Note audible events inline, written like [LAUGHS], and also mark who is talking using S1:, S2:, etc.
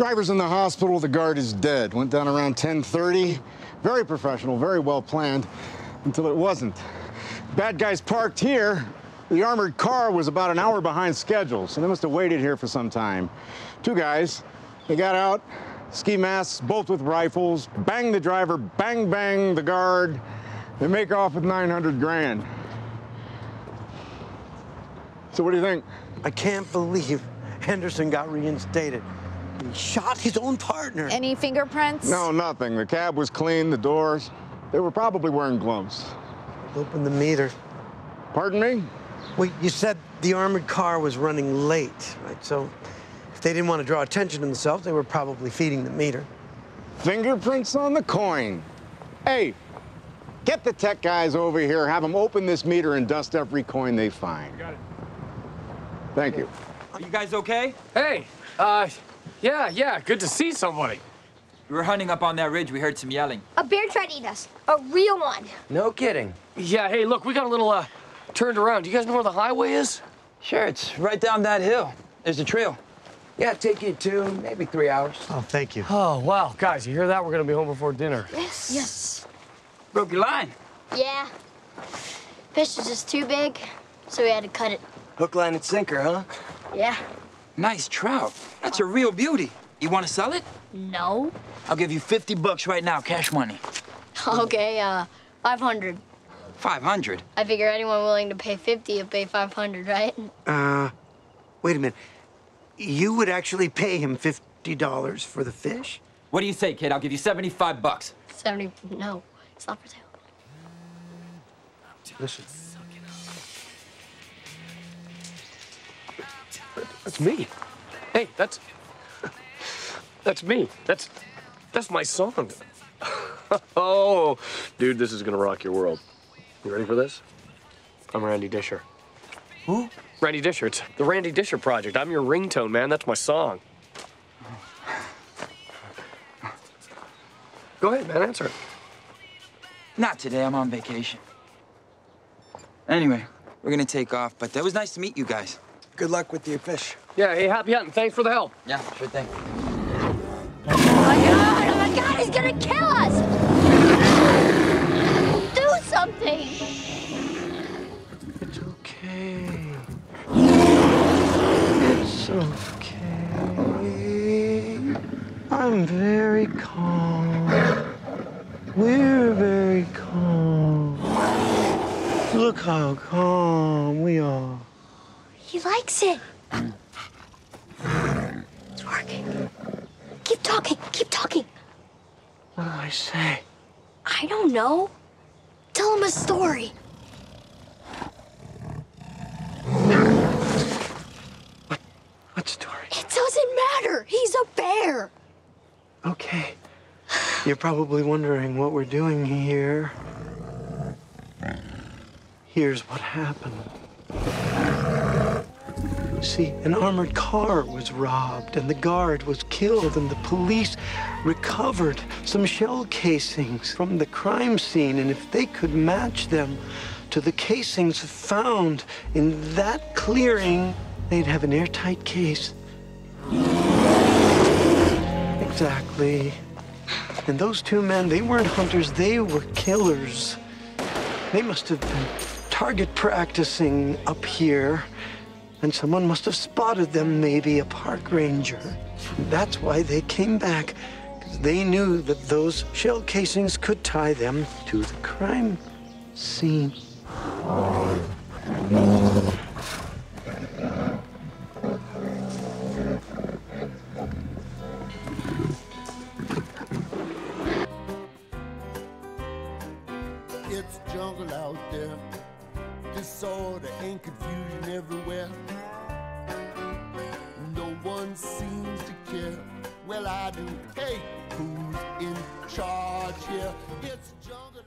S1: Driver's in the hospital, the guard is dead. Went down around 10:30. Very professional, very well planned, until it wasn't. Bad guys parked here. The armored car was about an hour behind schedule, so they must have waited here for some time. Two guys, they got out, ski masks, both with rifles, bang the driver, bang bang the guard. They make off with 900 grand. So what do you think?
S2: I can't believe Henderson got reinstated. He shot his own partner.
S3: Any fingerprints?
S1: No, nothing. The cab was clean, the doors. They were probably wearing gloves.
S2: Open the meter.
S1: Pardon me?
S2: Well, you said the armored car was running late, right? So if they didn't want to draw attention to themselves, they were probably feeding the meter.
S1: Fingerprints on the coin. Hey, get the tech guys over here, have them open this meter and dust every coin they find. Got it. Thank you.
S4: Are you guys okay?
S5: Hey, uh, yeah, yeah, good to see somebody.
S4: We were hunting up on that ridge. We heard some yelling.
S6: A bear tried to eat us. A real one.
S7: No kidding.
S5: Yeah, hey, look, we got a little, uh, turned around. Do you guys know where the highway is?
S7: Sure, it's right down that hill. There's a trail. Yeah, take you two, maybe three hours.
S2: Oh, thank you.
S5: Oh, wow. Guys, you hear that? We're gonna be home before dinner.
S6: Yes. Yes.
S4: Broke your line.
S6: Yeah. Fish was just too big, so we had to cut it.
S7: Hook, line, and sinker, huh?
S6: Yeah.
S4: Nice trout. That's a real beauty. You want to sell it?
S6: No.
S4: I'll give you 50 bucks right now, cash money. [LAUGHS]
S6: Okay, uh, 500.
S4: 500?
S6: I figure anyone willing to pay 50 will pay 500, right?
S2: Uh, wait a minute. You would actually pay him $50 for the fish?
S4: What do you say, kid? I'll give you 75 bucks.
S6: 70. No, it's not for sale.
S2: Listen.
S5: That's me. Hey, that's, that's me. That's, that's my song. [LAUGHS] oh, dude, this is gonna rock your world. You ready for this? I'm Randy Disher.
S2: Who?
S5: Randy Disher. It's the Randy Disher Project. I'm your ringtone, man. That's my song. Go ahead, man. Answer it.
S4: Not today. I'm on vacation. Anyway, we're gonna take off, but that was nice to meet you guys.
S2: Good luck with your fish.
S5: Yeah, hey, happy hunting. Thanks for the help.
S4: Yeah, sure thing.
S6: Oh my god! Oh my god! He's gonna kill us! Do something!
S2: It's okay. It's okay. I'm very calm. We're very calm. Look how calm we are.
S6: He likes it. It's working. Keep talking. Keep talking.
S2: What do I say?
S6: I don't know. Tell him a story.
S2: What story?
S6: It doesn't matter. He's a bear.
S2: Okay. You're probably wondering what we're doing here. Here's what happened. See, an armored car was robbed, and the guard was killed, and the police recovered some shell casings from the crime scene. And if they could match them to the casings found in that clearing, they'd have an airtight case. Exactly. And those two men, they weren't hunters, they were killers. They must have been target practicing up here, and someone must have spotted them, maybe a park ranger. That's why they came back, because they knew that those shell casings could tie them to the crime scene.
S8: It's jungle out there. Disorder and confusion everywhere. No one seems to care. Well, I do. Hey, who's in charge here? It's jungle